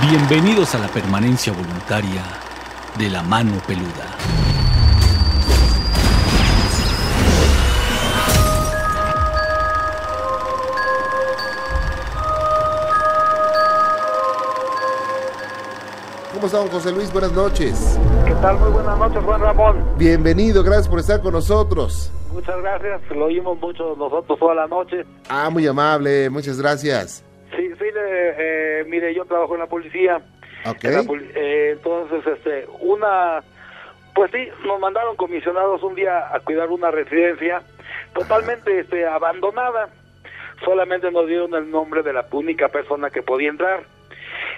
Bienvenidos a la permanencia voluntaria de la mano peluda. ¿Cómo está, don José Luis? Buenas noches. ¿Qué tal? Muy buenas noches, Juan Ramón. Bienvenido, gracias por estar con nosotros. Muchas gracias, lo oímos mucho nosotros toda la noche. Ah, muy amable, muchas gracias. Eh, mire, yo trabajo en la policía. Ok. En la poli- eh, entonces, este, una, pues sí, nos mandaron comisionados un día a cuidar una residencia totalmente este, abandonada. Solamente nos dieron el nombre de la única persona que podía entrar.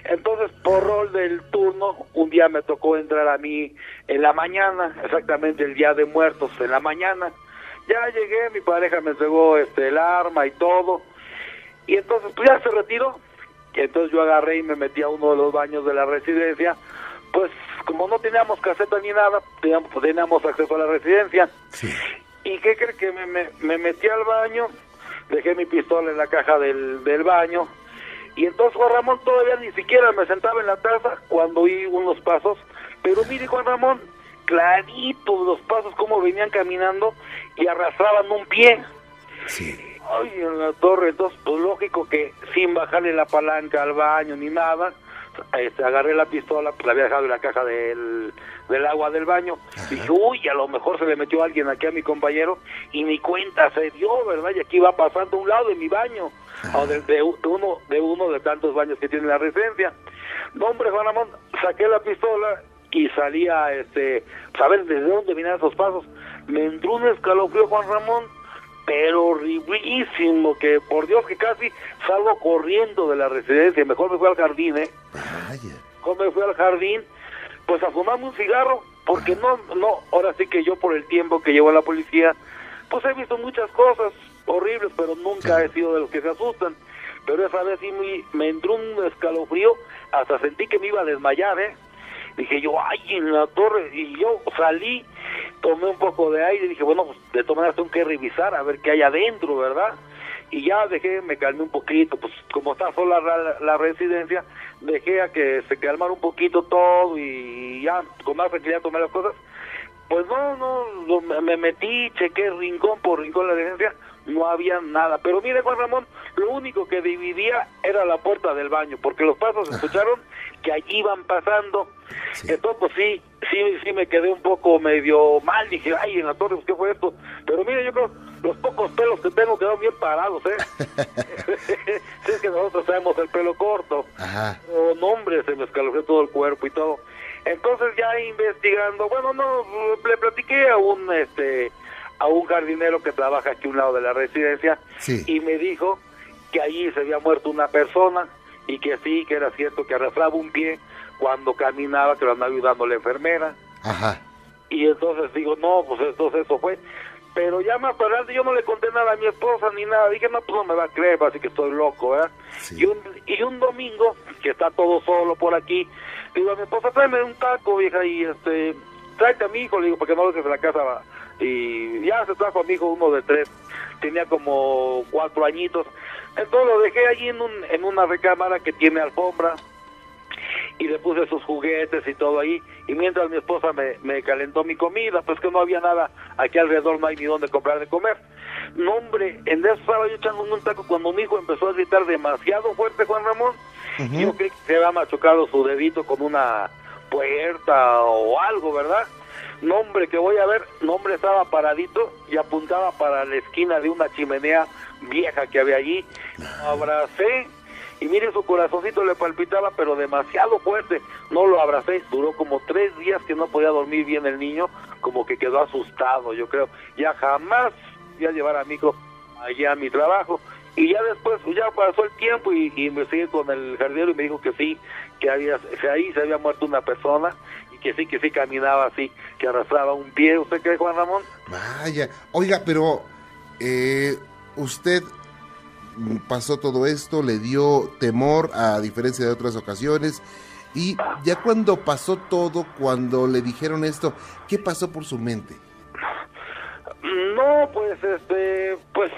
Entonces, por rol del turno, un día me tocó entrar a mí en la mañana, exactamente el día de muertos, en la mañana. Ya llegué, mi pareja me entregó este, el arma y todo. Y entonces, pues ya se retiró. Y entonces yo agarré y me metí a uno de los baños de la residencia. Pues como no teníamos caseta ni nada, teníamos, pues, teníamos acceso a la residencia. Sí. ¿Y qué cree que me, me, me metí al baño? Dejé mi pistola en la caja del, del baño. Y entonces Juan Ramón todavía ni siquiera me sentaba en la taza cuando oí unos pasos. Pero mire Juan Ramón, clarito los pasos como venían caminando y arrastraban un pie. Sí. Ay, en la torre, entonces, pues lógico que sin bajarle la palanca al baño ni nada, este, agarré la pistola, pues la había dejado en la caja del, del agua del baño. Dije, uy, a lo mejor se le metió alguien aquí a mi compañero y ni cuenta se dio, ¿verdad? Y aquí va pasando a un lado de mi baño, o de, de uno, de uno de tantos baños que tiene la residencia. No, hombre, Juan Ramón, saqué la pistola y salía, este, a ver desde dónde venían esos pasos. Me entró un escalofrío, Juan Ramón, pero horriblísimo, que por Dios que casi salgo corriendo de la residencia, mejor me fui al jardín, ¿eh? Vaya. Mejor me fui al jardín, pues a fumarme un cigarro, porque no, no, ahora sí que yo por el tiempo que llevo a la policía, pues he visto muchas cosas horribles, pero nunca he sido de los que se asustan. Pero esa vez sí me, me entró un escalofrío, hasta sentí que me iba a desmayar, ¿eh? Dije yo, ay, en la torre, y yo salí, tomé un poco de aire y dije, bueno, pues de todas maneras tengo que revisar a ver qué hay adentro, ¿verdad? Y ya dejé, me calmé un poquito, pues como está sola la, residencia, dejé a que se calmara un poquito todo y ya con más tranquilidad tomé las cosas. Pues no, no, me metí, chequé rincón por rincón la residencia, no había nada. Pero mire, Juan Ramón, lo único que dividía era la puerta del baño, porque los pasos se escucharon que allí iban pasando. Sí. Entonces, pues sí, sí, sí me quedé un poco medio mal. Dije, ay, en la torre, pues, ¿qué fue esto? Pero mire, yo creo, los pocos pelos que tengo quedaron bien parados, ¿eh? si es que nosotros tenemos el pelo corto. Ajá. Oh, no, hombre, se me escalofrió todo el cuerpo y todo. Entonces ya investigando, bueno, no, le platiqué a un, este, a un jardinero que trabaja aquí a un lado de la residencia Sí. y me dijo que allí se había muerto una persona y que sí, que era cierto que arrastraba un pie cuando caminaba, que lo andaba ayudando la enfermera. Ajá. Y entonces digo, no, pues entonces eso fue. Pero ya más adelante yo no le conté nada a mi esposa ni nada. Dije, no, pues no me va a creer, así que estoy loco, ¿verdad? Sí. Y, un, y un domingo, que está todo solo por aquí, digo a mi esposa, tráeme un taco, vieja, y este, tráete a mi hijo, le digo, porque no lo en la casa. va. Y ya se trajo a mi hijo uno de tres, tenía como cuatro añitos. Entonces lo dejé allí en, un, en una recámara que tiene alfombra, y le puse sus juguetes y todo ahí. Y mientras mi esposa me, me calentó mi comida, pues que no había nada aquí alrededor, no hay ni dónde comprar de comer. No, hombre, en eso estaba yo echando un taco cuando mi hijo empezó a gritar demasiado fuerte, Juan Ramón. Ujú. Yo creí que se había machucado su dedito con una puerta o algo, ¿verdad? No, hombre, que voy a ver, no, hombre, estaba paradito y apuntaba para la esquina de una chimenea vieja que había allí. Lo abracé y mire, su corazoncito le palpitaba, pero demasiado fuerte. No lo abracé, duró como tres días que no podía dormir bien el niño, como que quedó asustado, yo creo. Ya jamás voy a llevar a mi hijo allá a mi trabajo. Y ya después, ya pasó el tiempo y, y seguí con el jardinero y me dijo que sí, que, había, que ahí se había muerto una persona que sí, que sí caminaba así, que arrastraba un pie. ¿Usted cree, Juan Ramón? Vaya. Oiga, pero eh, usted pasó todo esto, le dio temor a diferencia de otras ocasiones. Y ya cuando pasó todo, cuando le dijeron esto, ¿qué pasó por su mente? No, pues, este, pues,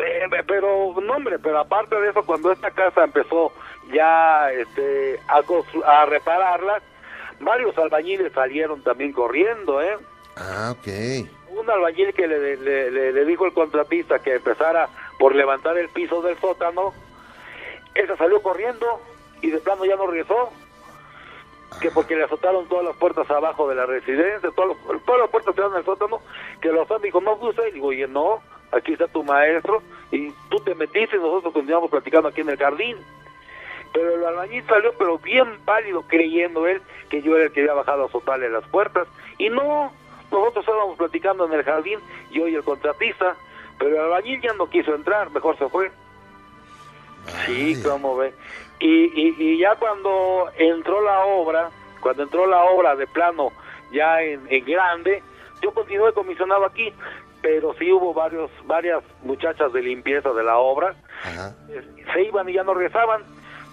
Eh, pero, no, hombre, pero aparte de eso, cuando esta casa empezó ya este, a, a repararla, varios albañiles salieron también corriendo, ¿eh? Ah, ok. Un albañil que le, le- le- le dijo el contratista que empezara por levantar el piso del sótano, ese salió corriendo y de plano ya no regresó, que porque le azotaron todas las puertas abajo de la residencia, todas, las- todas las puertas que dan en el sótano, que los han dijo, no gusta, y digo, oye, no, aquí está tu maestro, y tú te metiste y nosotros continuamos platicando aquí en el jardín. Pero el albañil salió, pero bien pálido, creyendo él que yo era el que había bajado a azotarle las puertas. Y no, nosotros estábamos platicando en el jardín, yo y el contratista, pero el albañil ya no quiso entrar, mejor se fue. Sí, como ve. Y, y, y ya cuando entró la obra, cuando entró la obra de plano ya en, en grande, yo continué comisionado aquí, pero sí hubo varios varias muchachas de limpieza de la obra, Ajá. eh, se iban y ya no regresaban,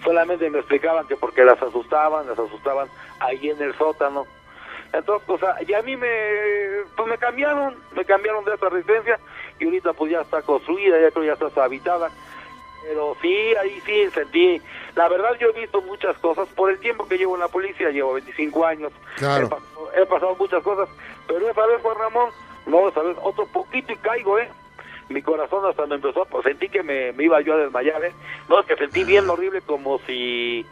solamente me explicaban que porque las asustaban, las asustaban ahí en el sótano. Entonces, o sea, y a mí me, pues me cambiaron, me cambiaron de esa residencia y ahorita pues ya está construida, ya creo ya está habitada. Pero sí, ahí sí sentí, la verdad yo he visto muchas cosas, por el tiempo que llevo en la policía, llevo 25 años, Claro. he, pasado, he pasado muchas cosas, pero esa vez Juan Ramón, no, esa vez otro poquito y caigo, ¿eh? Mi corazón hasta me empezó, pues sentí que me, me iba yo a desmayar, ¿eh? No, es que sentí bien horrible como si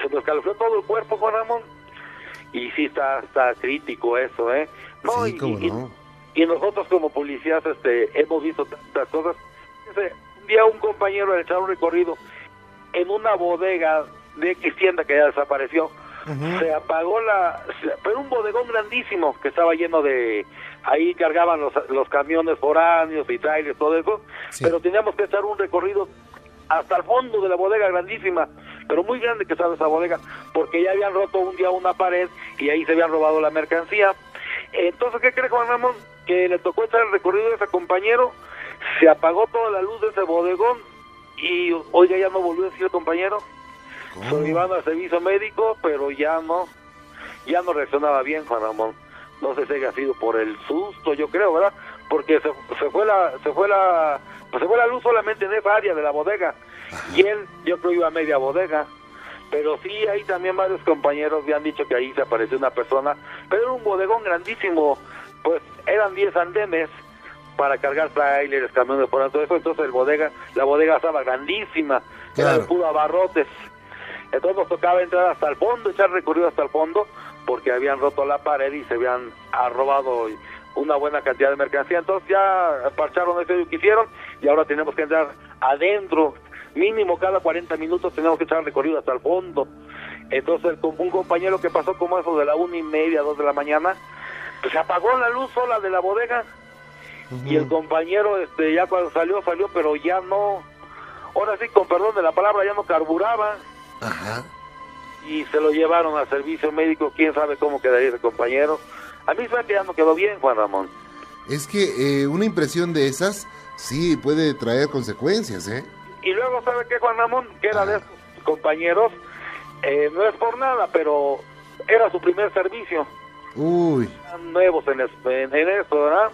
se me escalofrió todo el cuerpo, Juan Ramón, y sí está, está crítico eso, ¿eh? No, sí, y- y- no. y nosotros como policías este hemos visto tantas cosas un día un compañero le echaron un recorrido en una bodega de X tienda que ya desapareció se apagó la pero un bodegón grandísimo que estaba lleno de ahí cargaban los, los camiones foráneos y trailers todo eso Sí. pero teníamos que echar un recorrido hasta el fondo de la bodega grandísima, pero muy grande que estaba esa bodega, porque ya habían roto un día una pared y ahí se habían robado la mercancía. Entonces, ¿qué cree Juan Ramón? Que le tocó echar el recorrido de ese compañero, se apagó toda la luz de ese bodegón y, oiga, ya no volvió a decir el compañero. Se llevaron al servicio médico, pero ya no, ya no reaccionaba bien, Juan Ramón. No sé si haya sido por el susto, yo creo, ¿verdad? Porque se, se fue la, se fue la, pues se fue la luz solamente en esa área de la bodega. Y él, yo creo iba a media bodega. Pero sí, ahí también varios compañeros me han dicho que ahí se apareció una persona, pero era un bodegón grandísimo, pues eran 10 andenes para cargar trailers, camiones, por todo eso, entonces el bodega, la bodega estaba grandísima, era de puro abarrotes. Entonces nos tocaba entrar hasta el fondo, echar recorrido hasta el fondo, porque habían roto la pared y se habían ah, robado una buena cantidad de mercancía. Entonces ya parcharon eso que hicieron y ahora tenemos que entrar adentro. Mínimo cada 40 minutos tenemos que echar recorrido hasta el fondo. Entonces un compañero que pasó como eso de la una y media, dos de la mañana, pues se apagó la luz sola de la bodega y el compañero este ya cuando salió salió pero ya no ahora sí con perdón de la palabra ya no carburaba Ajá. Y se lo llevaron al servicio médico quién sabe cómo quedaría ese compañero a mí sabe que ya no quedó bien Juan Ramón Es que eh, una impresión de esas sí puede traer consecuencias, ¿eh? y luego sabe qué Juan Ramón que era de Ajá. esos compañeros eh, no es por nada pero era su primer servicio Uy, eran nuevos en, es- en, en eso, ¿verdad?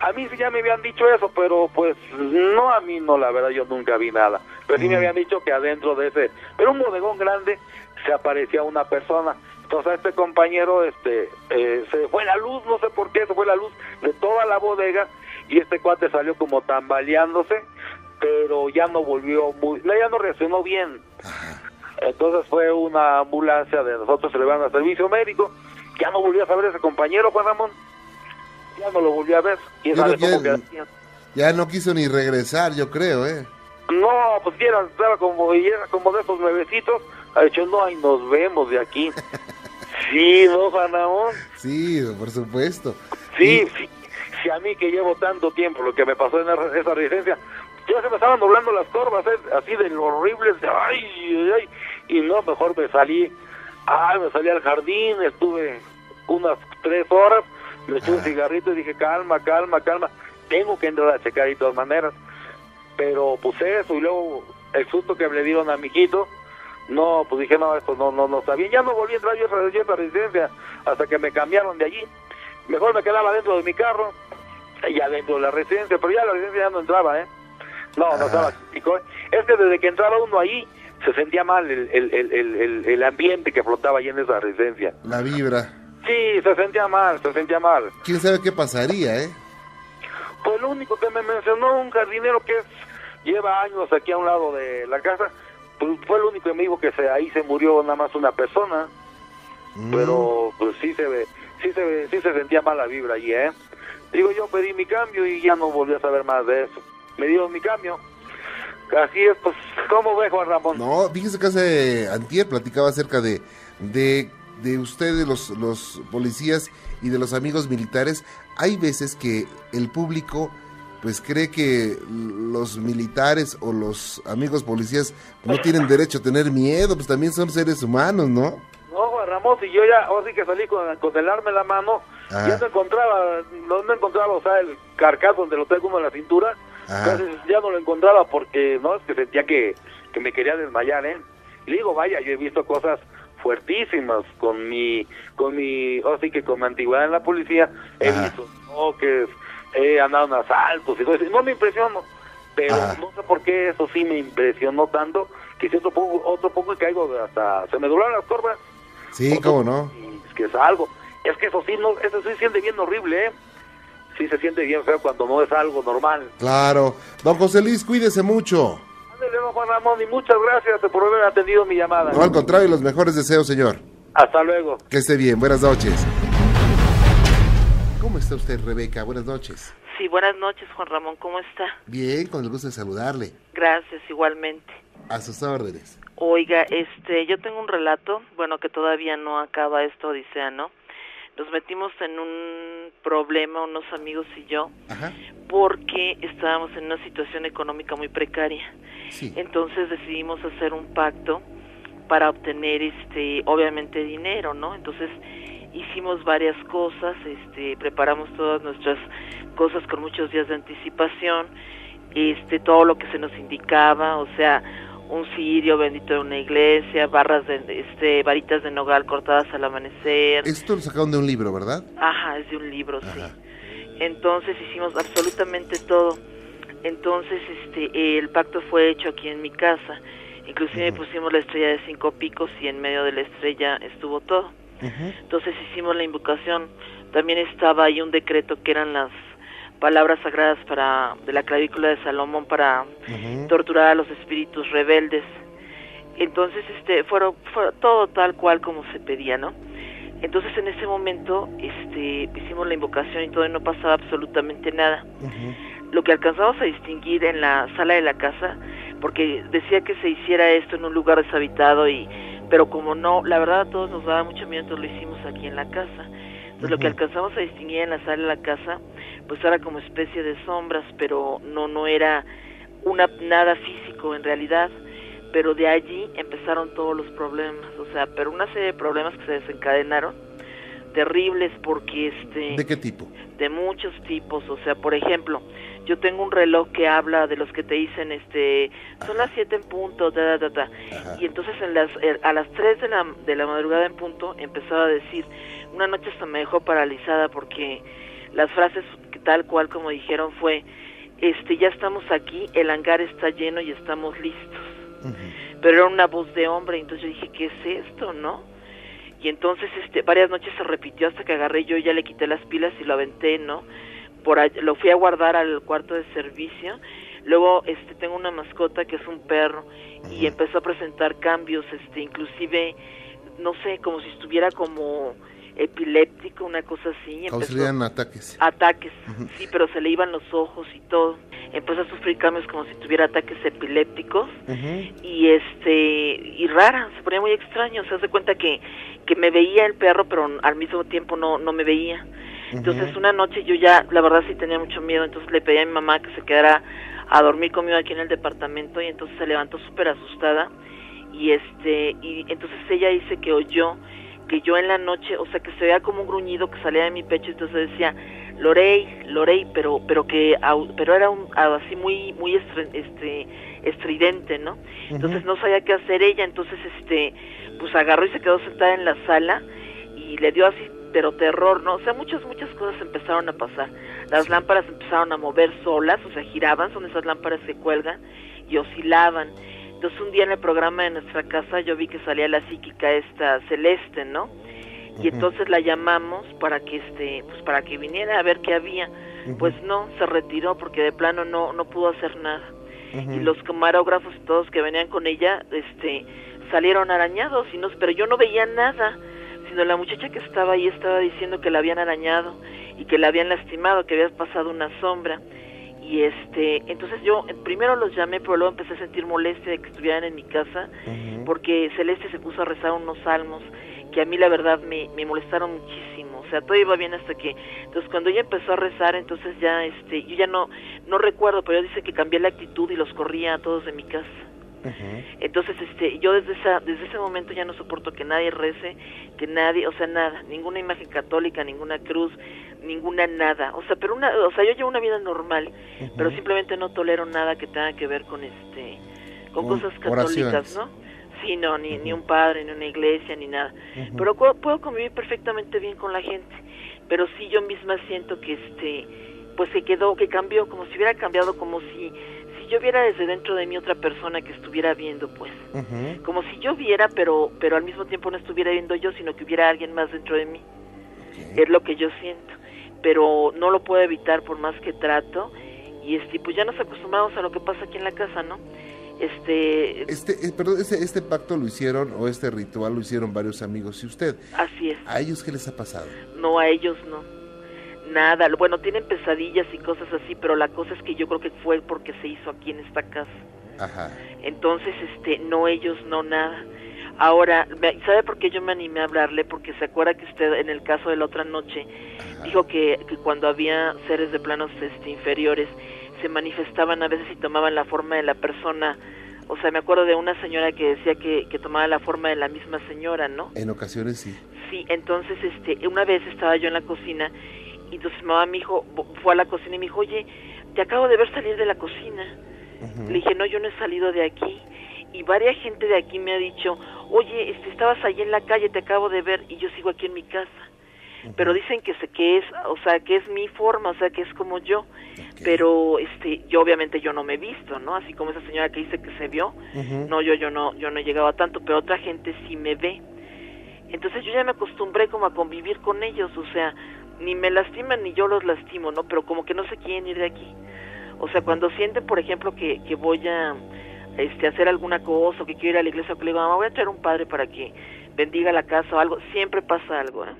A mí sí ya me habían dicho eso, pero pues no a mí no, la verdad yo nunca vi nada. Pero sí me Mm. habían dicho que adentro de ese, pero un bodegón grande se aparecía una persona. Entonces a este compañero este eh, se fue la luz, no sé por qué, se fue la luz de toda la bodega y este cuate salió como tambaleándose, pero ya no volvió muy, ya no reaccionó bien. Entonces fue una ambulancia de nosotros, se le van al servicio médico. Ya no volvió a saber ese compañero, Juan Ramón. Ya no lo volvió a ver. ¿Quién Yo sabe creo cómo que- quedaría? ya no quiso ni regresar, yo creo, ¿eh? No, pues era, estaba como, y era como de esos nuevecitos. Ha dicho, no, ahí nos vemos de aquí. sí, ¿no, Juan Ramón? Sí, por supuesto. Sí, Y- sí, sí, a mí que llevo tanto tiempo, lo que me pasó en esa residencia, ya se me estaban doblando las corvas, ¿eh? así de horribles, de ay, ay, y no, mejor me salí, ay, me salí al jardín, estuve unas tres horas, me eché un cigarrito y dije, calma, calma, calma, tengo que entrar a checar de todas maneras, pero pues eso, y luego el susto que le dieron a mi hijito, no, pues dije, no, esto no, no, no está bien, ya no volví a entrar yo a esa- residencia, hasta que me cambiaron de allí, mejor me quedaba dentro de mi carro y adentro de la residencia, pero ya la residencia ya no entraba, ¿eh? No, no Ah. estaba crítico. ¿eh? Es que desde que entraba uno ahí, se sentía mal el, el, el, ambiente que flotaba ahí en esa residencia. La vibra. Sí, se sentía mal, se sentía mal. ¿Quién sabe qué pasaría, eh? Pues lo único que me mencionó un jardinero que es, lleva años aquí a un lado de la casa, pues fue el único dijo que se, ahí se murió nada más una persona, Mm. pero pues sí se ve, sí se ve, sí se sentía mala vibra allí, ¿eh? Digo, yo pedí mi cambio y ya no volví a saber más de eso. Me dieron mi cambio. Así es, pues, ¿cómo ve Juan Ramón? No, fíjese que hace antier platicaba acerca de, de, de ustedes, los, los policías y de los amigos militares. Hay veces que el público pues cree que los militares o los amigos policías no tienen derecho a tener miedo, pues también son seres humanos, ¿no? No, Juan Ramón, si yo ya, ahora sí que salí con, con el arma en la mano, Ajá. ya no encontraba, no, no encontraba, o sea, el carcaz donde lo tengo uno en la cintura, Ajá. entonces ya no lo encontraba porque, no, es que sentía que, que me quería desmayar, ¿eh? Y le digo, vaya, yo he visto cosas fuertísimas con mi, con mi, o sí que con mi antigüedad en la policía, he Ajá. visto toques, he andado en asaltos y todo eso, no me impresiono, pero Ajá. no sé por qué eso sí me impresionó tanto, que si otro poco, otro poco y caigo hasta, se me doblaron las corvas, Sí, cómo no. y es que es algo. Es que eso sí, no, eso sí se siente bien horrible, ¿eh? Sí se siente bien feo cuando no es algo normal. Claro. Don José Luis, cuídese mucho. Juan Ramón, y muchas gracias por haber atendido mi llamada. No, al contrario, los mejores deseos, señor. Hasta luego. Que esté bien, buenas noches. ¿Cómo está usted, Rebeca? Buenas noches. Sí, buenas noches, Juan Ramón, ¿cómo está? Bien, con el gusto de saludarle. Gracias, igualmente. A sus órdenes. Oiga, este, yo tengo un relato, bueno, que todavía no acaba esto, Odisea, ¿no? Nos metimos en un problema, unos amigos y yo, Ajá. porque estábamos en una situación económica muy precaria. Sí. Entonces decidimos hacer un pacto para obtener, este, obviamente dinero, ¿no? Entonces hicimos varias cosas, este, preparamos todas nuestras cosas con muchos días de anticipación, este, todo lo que se nos indicaba, o sea, un cirio bendito de una iglesia, barras de, este, varitas de nogal cortadas al amanecer. Esto lo sacaron de un libro, ¿verdad? Ajá, es de un libro, sí. Entonces hicimos absolutamente todo. Entonces, este, el pacto fue hecho aquí en mi casa. Inclusive Ujú. pusimos la estrella de cinco picos y en medio de la estrella estuvo todo. Entonces hicimos la invocación. También estaba ahí un decreto que eran las palabras sagradas para de la clavícula de Salomón para torturar a los espíritus rebeldes. Entonces, este, fueron, fue todo tal cual como se pedía, ¿no? Entonces, en ese momento, este, hicimos la invocación y todo y no pasaba absolutamente nada. Lo que alcanzamos a distinguir en la sala de la casa, porque decía que se hiciera esto en un lugar deshabitado y, pero como no, la verdad a todos nos daba mucho miedo, entonces lo hicimos aquí en la casa. Entonces, lo que alcanzamos a distinguir en la sala de la casa, pues era como especie de sombras, pero no, no era una nada físico en realidad pero de allí empezaron todos los problemas o sea pero una serie de problemas que se desencadenaron terribles porque este ¿De qué tipo? de muchos tipos, o sea, por ejemplo, yo tengo un reloj que habla de los que te dicen, este, son las 7 en punto, ta, ta, ta, y entonces en las, eh, a las 3 de la, de la madrugada en punto empezaba a decir, una noche hasta me dejó paralizada porque las frases tal cual como dijeron fue, este, ya estamos aquí, el hangar está lleno y estamos listos pero era una voz de hombre, entonces yo dije, ¿qué es esto, no? Y entonces este varias noches se repitió hasta que agarré yo ya le quité las pilas y lo aventé, ¿no? Por ahí- lo fui a guardar al cuarto de servicio. Luego este tengo una mascota que es un perro y empezó a presentar cambios, este inclusive no sé, como si estuviera como epiléptico, una cosa así, empezó ataques. ataques, sí, pero se le iban los ojos y todo. Empezó a sufrir cambios como si tuviera ataques epilépticos y este y rara se ponía muy extraño se hace cuenta que que me veía el perro pero al mismo tiempo no no me veía entonces una noche yo ya la verdad sí tenía mucho miedo. Entonces le pedí a mi mamá que se quedara a dormir conmigo aquí en el departamento y entonces se levantó súper asustada. Y este y entonces ella dice que oyó que yo en la noche o sea que se veía como un gruñido que salía de mi pecho. Entonces decía Lorey, Lorey, pero pero que pero era un así muy muy estre- este estridente, ¿no? Entonces no sabía qué hacer ella, entonces este pues agarró y se quedó sentada en la sala y le dio así pero terror, ¿no? O sea, muchas muchas cosas empezaron a pasar. Las lámparas empezaron a mover solas, o sea, giraban, son esas lámparas que cuelgan y oscilaban. Entonces un día en el programa de nuestra casa yo vi que salía la psíquica esta celeste, ¿no? Y entonces la llamamos para que este, pues para que viniera a ver qué había. Pues no, se retiró porque de plano no no pudo hacer nada. Y los camarógrafos y todos que venían con ella, este, salieron arañados y no, pero yo no veía nada, sino la muchacha que estaba ahí estaba diciendo que la habían arañado y que la habían lastimado, que había pasado una sombra. Y este entonces yo primero los llamé pero luego empecé a sentir molestia de que estuvieran en mi casa porque Celeste se puso a rezar unos salmos que a mí la verdad me, me molestaron muchísimo. O sea todo iba bien hasta que entonces cuando ella empezó a rezar entonces ya este yo ya no no recuerdo pero ella dice que cambié la actitud y los corría a todos de mi casa entonces, este, yo desde esa, desde ese momento ya no soporto que nadie rece, que nadie, o sea, nada, ninguna imagen católica, ninguna cruz, ninguna nada, o sea, pero una, o sea, yo llevo una vida normal, pero simplemente no tolero nada que tenga que ver con este, con cosas católicas, ¿no? Sí, no, ni, ni un padre, ni una iglesia, ni nada. Pero puedo, puedo convivir perfectamente bien con la gente, pero sí yo misma siento que este, pues se quedó, que cambió, como si hubiera cambiado, como si yo viera desde dentro de mí otra persona que estuviera viendo, pues. Como si yo viera, pero, pero al mismo tiempo no estuviera viendo yo, sino que hubiera alguien más dentro de mí. Es lo que yo siento. Pero no lo puedo evitar por más que trato. Y este, pues ya nos acostumbramos a lo que pasa aquí en la casa, ¿no? Este, este eh, perdón, este, este pacto lo hicieron o este ritual lo hicieron varios amigos y usted. Así es. ¿A ellos qué les ha pasado? No, a ellos no nada. Bueno, tienen pesadillas y cosas así, pero la cosa es que yo creo que fue porque se hizo aquí en esta casa. Ajá. Entonces, este, no ellos, no nada. Ahora, ¿sabe por qué yo me animé a hablarle? Porque se acuerda que usted en el caso de la otra noche dijo que, que, cuando había seres de planos este, inferiores se manifestaban a veces y tomaban la forma de la persona. O sea, me acuerdo de una señora que decía que, que tomaba la forma de la misma señora, ¿no? En ocasiones sí. Sí, entonces este, una vez estaba yo en la cocina y entonces mamá me dijo, fue a la cocina y me dijo, oye, te acabo de ver salir de la cocina. Le dije, no, yo no he salido de aquí. Y varias gente de aquí me ha dicho, oye, este, estabas ahí en la calle, te acabo de ver y yo sigo aquí en mi casa. Pero dicen que sé que es, o sea, que es mi forma, o sea, que es como yo. Pero este, yo obviamente yo no me he visto, ¿no? Así como esa señora que dice que se vio. No, yo yo no yo no he llegado a tanto, pero otra gente sí me ve. Entonces yo ya me acostumbré como a convivir con ellos, o sea, ni me lastiman ni yo los lastimo, ¿no? Pero como que no se quieren ir de aquí. O sea, cuando sienten, por ejemplo, que, que voy a este, hacer alguna cosa o que quiero ir a la iglesia o que le digo, mamá, voy a traer un padre para que bendiga la casa o algo, siempre pasa algo, ¿eh?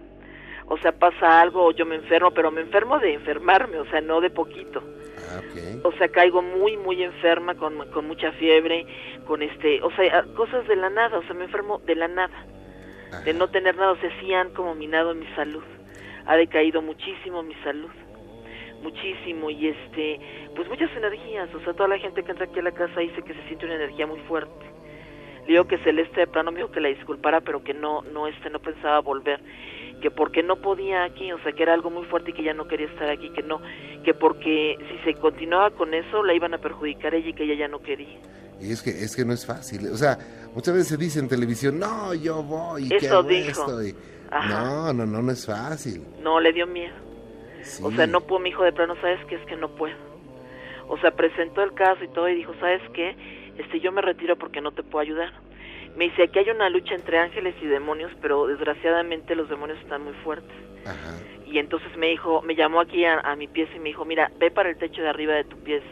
O sea, pasa algo o yo me enfermo, pero me enfermo de enfermarme, o sea, no de poquito. Ah, o sea, caigo muy, muy enferma, con, con mucha fiebre, con este, o sea, cosas de la nada, o sea, me enfermo de la nada, de no tener nada, o sea, sí han como minado mi salud ha decaído muchísimo mi salud muchísimo y este pues muchas energías o sea toda la gente que entra aquí a la casa dice que se siente una energía muy fuerte. Le digo que Celeste de plano me dijo que la disculpara pero que no no este no pensaba volver que porque no podía aquí o sea que era algo muy fuerte y que ya no quería estar aquí que no que porque si se continuaba con eso la iban a perjudicar ella y que ella ya no quería. Y es que es que no es fácil o sea muchas veces se dice en televisión no yo voy y eso dijo no, no, no, no es fácil. No, le dio miedo. O sea, no pudo, mi hijo de plano, ¿sabes qué? Es que no puedo. O sea, presentó el caso y todo y dijo, ¿sabes qué? Este, yo me retiro porque no te puedo ayudar. Me dice, aquí hay una lucha entre ángeles y demonios, pero desgraciadamente los demonios están muy fuertes. Y entonces me dijo, me llamó aquí a, a, mi pieza y me dijo, mira, ve para el techo de arriba de tu pieza,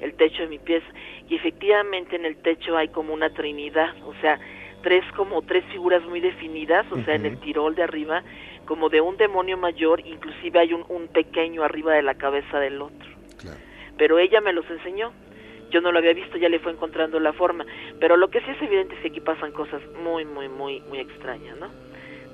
el techo de mi pieza. Y efectivamente en el techo hay como una trinidad, o sea, tres como tres figuras muy definidas, o sea, en el tirol de arriba, como de un demonio mayor, inclusive hay un, un pequeño arriba de la cabeza del otro. Pero ella me los enseñó. Yo no lo había visto, ya le fue encontrando la forma. Pero lo que sí es evidente es que aquí pasan cosas muy, muy, muy, muy extrañas, ¿no?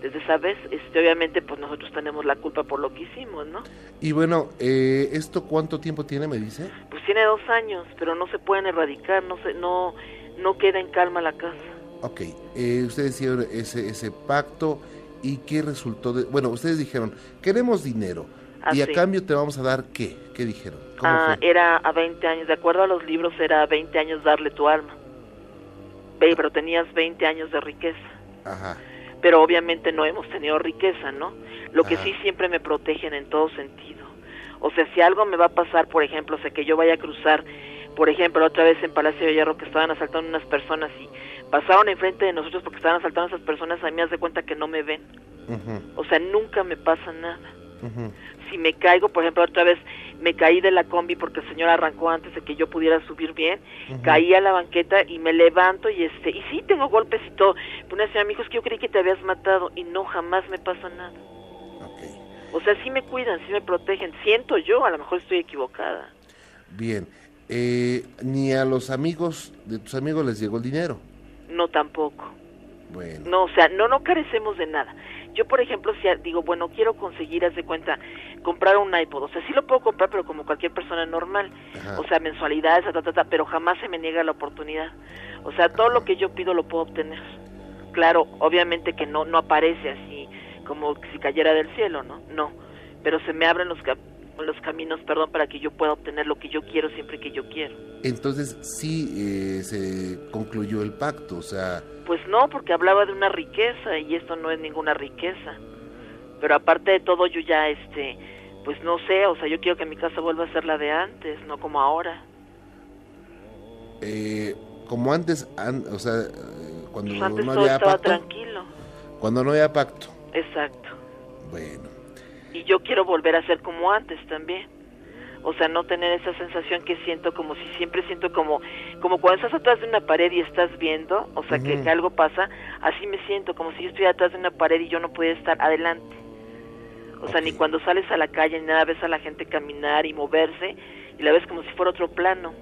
Desde esa vez, este, obviamente, pues nosotros tenemos la culpa por lo que hicimos, ¿no? Y bueno, eh, ¿esto cuánto tiempo tiene, me dice? Pues tiene dos años, pero no se pueden erradicar, no se, no, no queda en calma la casa. Ok, eh, ustedes hicieron ese, ese pacto y qué resultó de... Bueno, ustedes dijeron, queremos dinero y a cambio te vamos a dar qué, ¿qué dijeron? ah, era a 20 años, de acuerdo a los libros era a 20 años darle tu alma. Pero tenías 20 años de riqueza. Ajá. Pero obviamente no hemos tenido riqueza, ¿no? Lo que sí siempre me protegen en todo sentido. O sea, si algo me va a pasar, por ejemplo, o sea, que yo vaya a cruzar, por ejemplo, otra vez en Palacio de Hierro que estaban asaltando unas personas y pasaron enfrente de nosotros porque estaban asaltando a esas personas, a mí me hace cuenta que no me ven. O sea, nunca me pasa nada. Si me caigo, por ejemplo, otra vez me caí de la combi porque el señor arrancó antes de que yo pudiera subir bien, caí a la banqueta y me levanto y este, y sí tengo golpes y todo. Una señora me dijo, es que yo creí que te habías matado y no, jamás me pasa nada. O sea, sí me cuidan, sí me protegen. Siento yo, a lo mejor estoy equivocada. Bien. Eh, ni a los amigos de tus amigos les llegó el dinero. No, tampoco. Bueno. No, o sea, no, no carecemos de nada. Yo, por ejemplo, si digo, bueno, quiero conseguir, haz de cuenta, comprar un iPod. O sea, sí lo puedo comprar, pero como cualquier persona normal. O sea, mensualidades, ta, ta, ta, pero jamás se me niega la oportunidad. O sea, todo lo que yo pido lo puedo obtener. Claro, obviamente que no, no aparece así como si cayera del cielo, ¿no? No. Pero se me abren los, los caminos, perdón, para que yo pueda obtener lo que yo quiero siempre que yo quiero. Entonces, sí eh, se concluyó el pacto, o sea... Pues no, porque hablaba de una riqueza y esto no es ninguna riqueza. Pero aparte de todo, yo ya, este, pues no sé, o sea, yo quiero que mi casa vuelva a ser la de antes, no como ahora. Eh, como antes, o sea, cuando pues antes no había estaba pacto. tranquilo. Cuando no había pacto. Exacto. Bueno. Y yo quiero volver a ser como antes también. O sea, no tener esa sensación que siento como si siempre siento como como cuando estás atrás de una pared y estás viendo, o sea, que, algo pasa, así me siento, como si yo estuviera atrás de una pared y yo no pudiera estar adelante. O sea, ni cuando sales a la calle ni nada ves a la gente caminar y moverse y la ves como si fuera otro plano.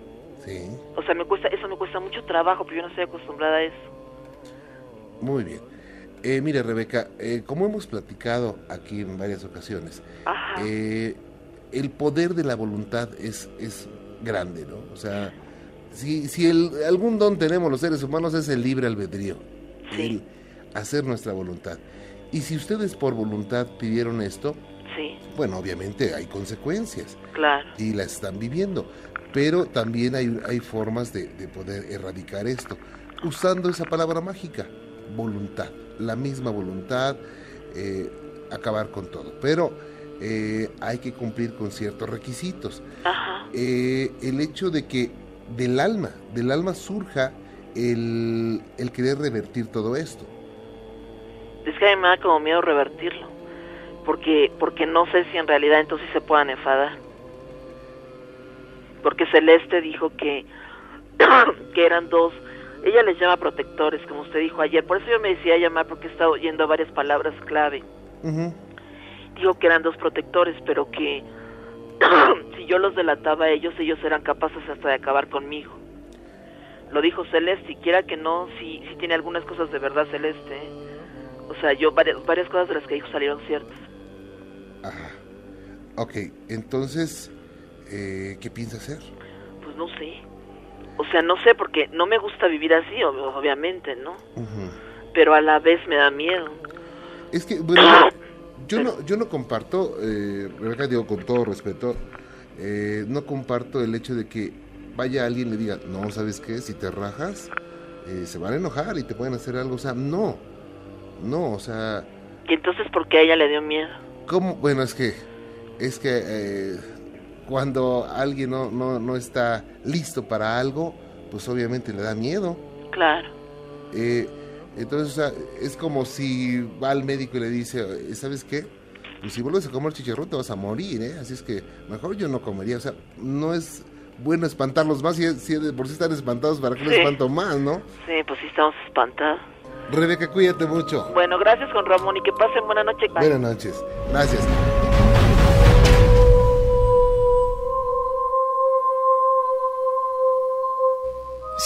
Sí, O sea, me cuesta eso me cuesta mucho trabajo, pero yo no estoy acostumbrada a eso. muy bien. Eh, mire, Rebeca, eh, como hemos platicado aquí en varias ocasiones, eh, el poder de la voluntad es, es grande, ¿no? O sea, si, si el, algún don tenemos los seres humanos es el libre albedrío, Sí. el hacer nuestra voluntad. Y si ustedes por voluntad pidieron esto, Sí, bueno, obviamente hay consecuencias claro. y las están viviendo, pero también hay, hay formas de, de poder erradicar esto, usando esa palabra mágica, voluntad, la misma voluntad, eh, acabar con todo, pero eh, hay que cumplir con ciertos requisitos. Ajá. Eh, el hecho de que del alma, del alma surja el, el querer revertir todo esto. Es que a mí me da como miedo revertirlo. Porque, porque no sé si en realidad entonces se puedan enfadar. Porque Celeste dijo que, que eran dos, ella les llama protectores, como usted dijo ayer. Por eso yo me decía llamar porque he estado oyendo varias palabras clave. Dijo que eran dos protectores, pero que si yo los delataba a ellos, ellos eran capaces hasta de acabar conmigo. Lo dijo Celeste, y quiera que no, si, si tiene algunas cosas de verdad Celeste. ¿eh? O sea, yo varias, varias cosas de las que dijo salieron ciertas. Ajá. Ok, entonces, eh, ¿qué piensa hacer? Pues no sé. O sea, no sé porque no me gusta vivir así, ob- obviamente, ¿no? Pero a la vez me da miedo. Es que, bueno, yo no, yo no comparto, eh, Rebeca, digo con todo respeto, eh, no comparto el hecho de que vaya alguien y le diga, no, ¿sabes qué? Si te rajas, eh, se van a enojar y te pueden hacer algo. O sea, no, no, o sea, Y entonces, ¿por qué a ella le dio miedo? ¿cómo? Bueno, es que, es que eh, cuando alguien no, no, no está listo para algo, pues obviamente le da miedo. Claro. Eh, entonces, o sea, es como si va al médico y le dice, ¿sabes qué? Pues si vuelves a comer chicharrón te vas a morir, ¿eh? Así es que mejor yo no comería. O sea, no es bueno espantarlos más. Si, si por sí están espantados, ¿para qué los Sí. espanto más, no? Sí, pues sí estamos espantados. Rebeca, cuídate mucho. Bueno, gracias con Ramón y que pasen buena noche. Buenas noches. Gracias.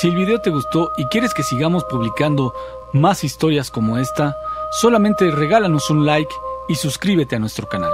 Si el video te gustó y quieres que sigamos publicando más historias como esta, solamente regálanos un like y suscríbete a nuestro canal.